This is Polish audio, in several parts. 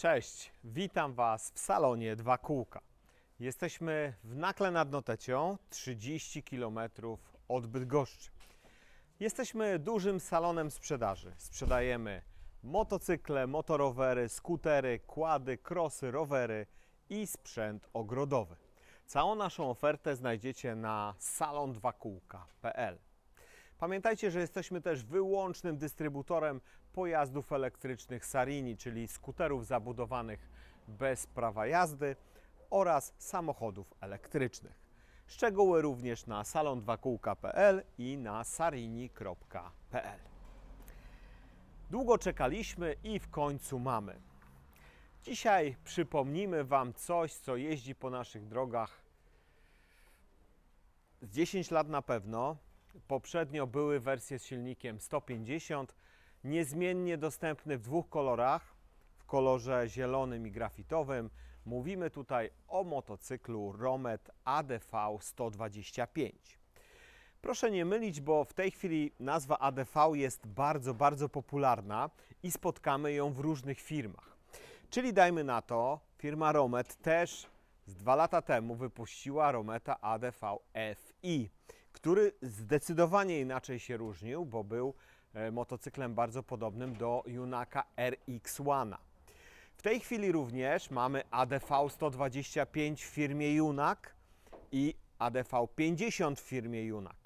Cześć, witam Was w salonie Dwa Kółka. Jesteśmy w Nakle nad Notecią, 30 km od Bydgoszczy. Jesteśmy dużym salonem sprzedaży. Sprzedajemy motocykle, motorowery, skutery, kłady, krosy, rowery i sprzęt ogrodowy. Całą naszą ofertę znajdziecie na salon2kółka.pl. Pamiętajcie, że jesteśmy też wyłącznym dystrybutorem pojazdów elektrycznych Sarini, czyli skuterów zabudowanych bez prawa jazdy oraz samochodów elektrycznych. Szczegóły również na salon2kółka.pl i na sarini.pl. Długo czekaliśmy i w końcu mamy. Dzisiaj przypomnimy Wam coś, co jeździ po naszych drogach z 10 lat na pewno. Poprzednio były wersje z silnikiem 150, niezmiennie dostępny w dwóch kolorach, w kolorze zielonym i grafitowym. Mówimy tutaj o motocyklu Romet ADV 125. Proszę nie mylić, bo w tej chwili nazwa ADV jest bardzo, bardzo popularna i spotkamy ją w różnych firmach. Czyli dajmy na to, firma Romet też z dwa lata temu wypuściła Rometa ADV FI, który zdecydowanie inaczej się różnił, bo był e, motocyklem bardzo podobnym do Junaka RX-1. W tej chwili również mamy ADV 125 w firmie Junak i ADV 50 w firmie Junak.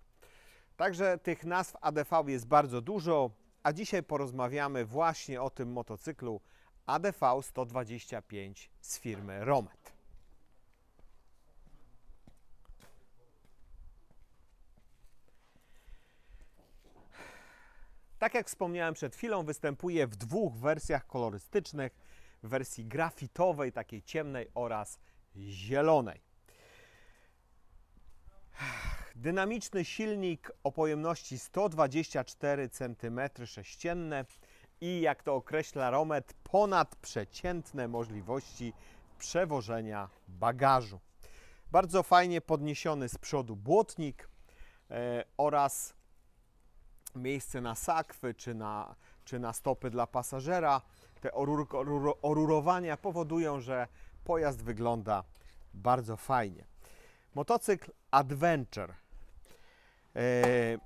Także tych nazw ADV jest bardzo dużo, a dzisiaj porozmawiamy właśnie o tym motocyklu ADV 125 z firmy Romet. Tak jak wspomniałem przed chwilą, występuje w dwóch wersjach kolorystycznych: w wersji grafitowej, takiej ciemnej oraz zielonej. Dynamiczny silnik o pojemności 124 cm3 i jak to określa Romet, ponadprzeciętne możliwości przewożenia bagażu. Bardzo fajnie podniesiony z przodu błotnik e, oraz miejsce na sakwy czy na, czy na stopy dla pasażera. Te orur, orur, orurowania powodują, że pojazd wygląda bardzo fajnie. Motocykl Adventure e,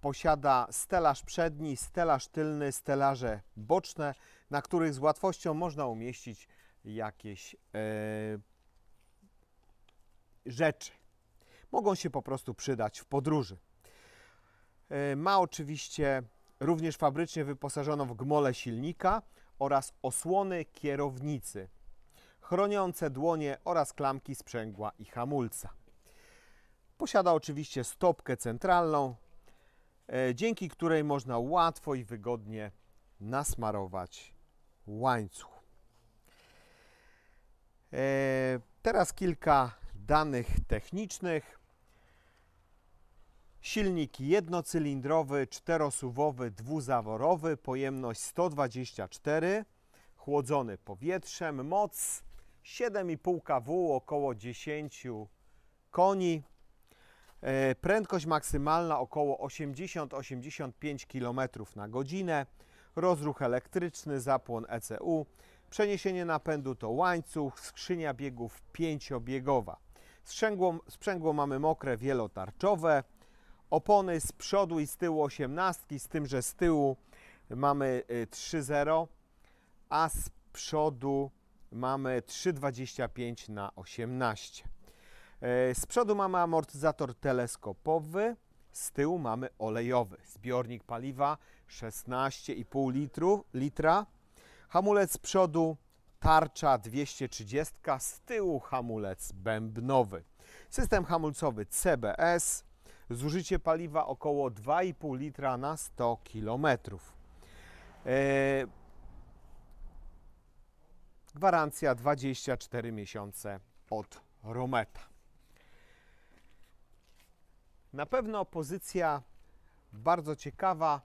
posiada stelaż przedni, stelaż tylny, stelaże boczne, na których z łatwością można umieścić jakieś e, rzeczy. Mogą się po prostu przydać w podróży. E, ma oczywiście również fabrycznie wyposażoną w gmolę silnika oraz osłony kierownicy, chroniące dłonie oraz klamki sprzęgła i hamulca. Posiada oczywiście stopkę centralną, e, dzięki której można łatwo i wygodnie nasmarować łańcuch. E, teraz kilka danych technicznych. Silnik jednocylindrowy, czterosuwowy, dwuzaworowy, pojemność 124, chłodzony powietrzem, moc 7,5 kW, około 10 koni, e, prędkość maksymalna około 80-85 km na godzinę, rozruch elektryczny, zapłon ECU, przeniesienie napędu to łańcuch, skrzynia biegów pięciobiegowa. Sprzęgło, sprzęgło mamy mokre, wielotarczowe, opony z przodu i z tyłu 18, z tym, że z tyłu mamy 3.0, a z przodu mamy 3,25 na 18. E, Z przodu mamy amortyzator teleskopowy, z tyłu mamy olejowy. Zbiornik paliwa 16,5 litru, litra. Hamulec z przodu tarcza 230, z tyłu hamulec bębnowy. System hamulcowy CBS, zużycie paliwa około 2,5 litra na 100 km. Gwarancja 24 miesiące od Rometa. Na pewno pozycja bardzo ciekawa,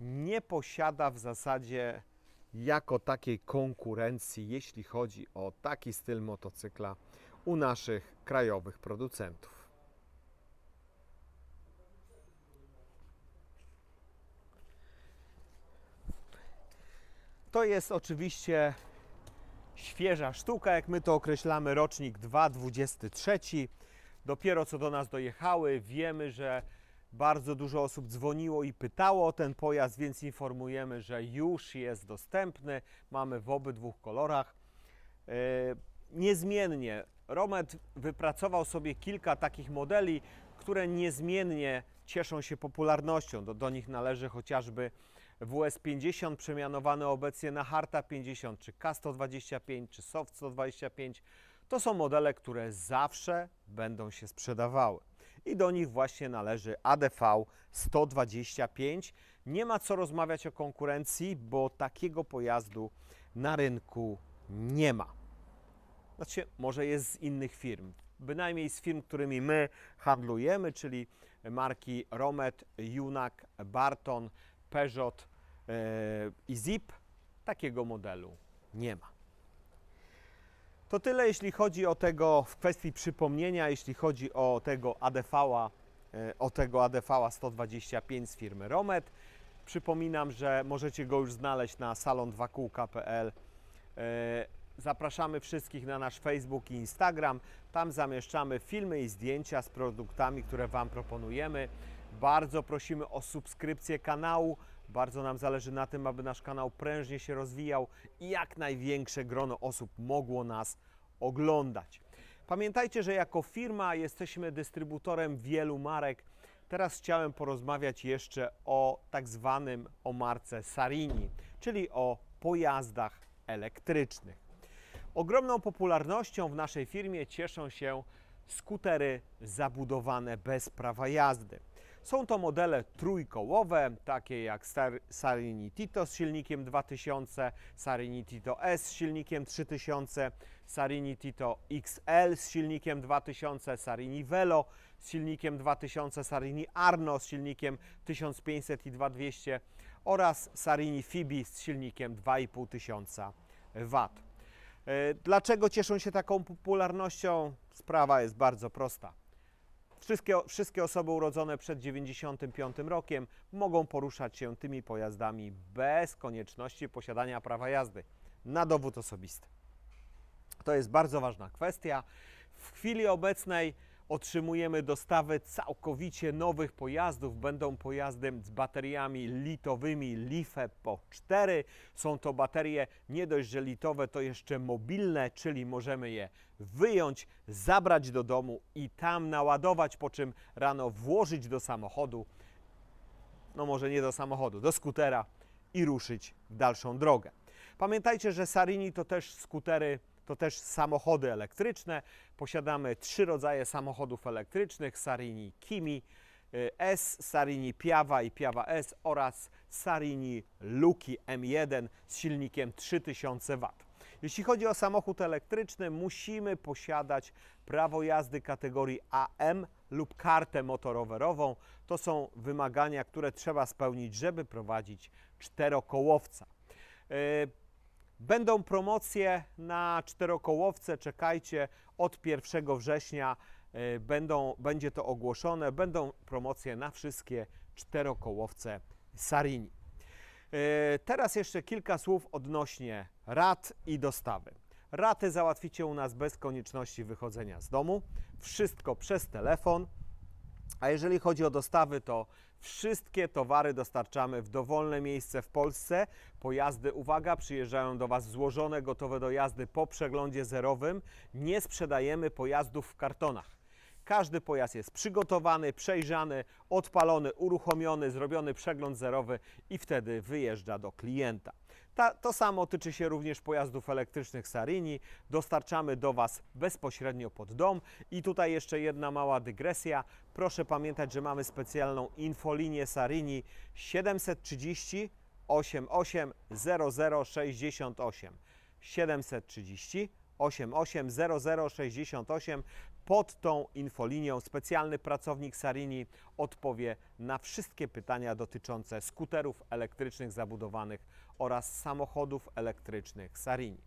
nie posiada w zasadzie jako takiej konkurencji, jeśli chodzi o taki styl motocykla u naszych krajowych producentów. To jest oczywiście świeża sztuka, jak my to określamy, rocznik 223. Dopiero co do nas dojechały, wiemy, że bardzo dużo osób dzwoniło i pytało o ten pojazd, więc informujemy, że już jest dostępny. Mamy w obydwu kolorach. E, Niezmiennie Romet wypracował sobie kilka takich modeli, które niezmiennie cieszą się popularnością. Do, do nich należy chociażby WS50 przemianowany obecnie na Harta 50, czy K125, czy Soft 125. To są modele, które zawsze będą się sprzedawały. I do nich właśnie należy ADV 125. Nie ma co rozmawiać o konkurencji, bo takiego pojazdu na rynku nie ma. Znaczy, może jest z innych firm. Bynajmniej z firm, którymi my handlujemy, czyli marki Romet, Junak, Barton, Peugeot e, i Zip. Takiego modelu nie ma. To tyle, jeśli chodzi o tego w kwestii przypomnienia, jeśli chodzi o tego ADV-a, e, o tego ADV-a 125 z firmy Romet. Przypominam, że możecie go już znaleźć na salon2kółka.pl. E, Zapraszamy wszystkich na nasz Facebook i Instagram. Tam zamieszczamy filmy i zdjęcia z produktami, które Wam proponujemy. Bardzo prosimy o subskrypcję kanału. Bardzo nam zależy na tym, aby nasz kanał prężnie się rozwijał i jak największe grono osób mogło nas oglądać. Pamiętajcie, że jako firma jesteśmy dystrybutorem wielu marek. Teraz chciałem porozmawiać jeszcze o tak zwanym o marce Sarini, czyli o pojazdach elektrycznych. Ogromną popularnością w naszej firmie cieszą się skutery zabudowane bez prawa jazdy. Są to modele trójkołowe, takie jak Sarini Tito z silnikiem 2000, Sarini Tito S z silnikiem 3000, Sarini Tito XL z silnikiem 2000, Sarini Velo z silnikiem 2000, Sarini Arno z silnikiem 1500 i 2200 oraz Sarini Fibi z silnikiem 2500 W. E, Dlaczego cieszą się taką popularnością? Sprawa jest bardzo prosta. Wszystkie, wszystkie osoby urodzone przed 95 rokiem mogą poruszać się tymi pojazdami bez konieczności posiadania prawa jazdy na dowód osobisty. To jest bardzo ważna kwestia. W chwili obecnej otrzymujemy dostawy całkowicie nowych pojazdów. Będą pojazdy z bateriami litowymi LiFe po 4. Są to baterie nie dość, że litowe, to jeszcze mobilne, czyli możemy je wyjąć, zabrać do domu i tam naładować, po czym rano włożyć do samochodu, no może nie do samochodu, do skutera i ruszyć w dalszą drogę. Pamiętajcie, że Sarini to też skutery, to też samochody elektryczne. Posiadamy trzy rodzaje samochodów elektrycznych: Sarini Kimi y, S, Sarini Piawa i Piawa S oraz Sarini Luki M1 z silnikiem 3000 W. Jeśli chodzi o samochód elektryczny, musimy posiadać prawo jazdy kategorii AM lub kartę motorowerową. To są wymagania, które trzeba spełnić, żeby prowadzić czterokołowca. Będą promocje na czterokołowce, czekajcie, od 1 września e, będą, będzie to ogłoszone, będą promocje na wszystkie czterokołowce Sarini. E, Teraz jeszcze kilka słów odnośnie rat i dostawy. Raty załatwicie u nas bez konieczności wychodzenia z domu, wszystko przez telefon. A jeżeli chodzi o dostawy, to wszystkie towary dostarczamy w dowolne miejsce w Polsce. Pojazdy, uwaga, przyjeżdżają do Was złożone, gotowe do jazdy po przeglądzie zerowym. Nie sprzedajemy pojazdów w kartonach. Każdy pojazd jest przygotowany, przejrzany, odpalony, uruchomiony, zrobiony przegląd zerowy i wtedy wyjeżdża do klienta. Ta, to samo tyczy się również pojazdów elektrycznych Sarini. Dostarczamy do Was bezpośrednio pod dom. I tutaj jeszcze jedna mała dygresja. Proszę pamiętać, że mamy specjalną infolinię Sarini 730 88 0068 730 88 0068 pod tą infolinią specjalny pracownik Sarini odpowie na wszystkie pytania dotyczące skuterów elektrycznych zabudowanych oraz samochodów elektrycznych Sarini.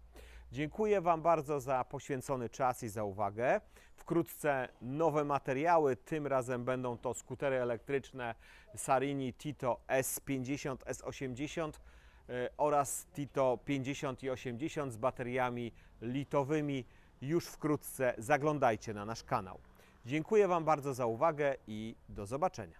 Dziękuję Wam bardzo za poświęcony czas i za uwagę. Wkrótce nowe materiały, tym razem będą to skutery elektryczne Sarini Tito S50, S80. e, oraz Tito 50 i 80 z bateriami litowymi. Już wkrótce zaglądajcie na nasz kanał. Dziękuję Wam bardzo za uwagę i do zobaczenia.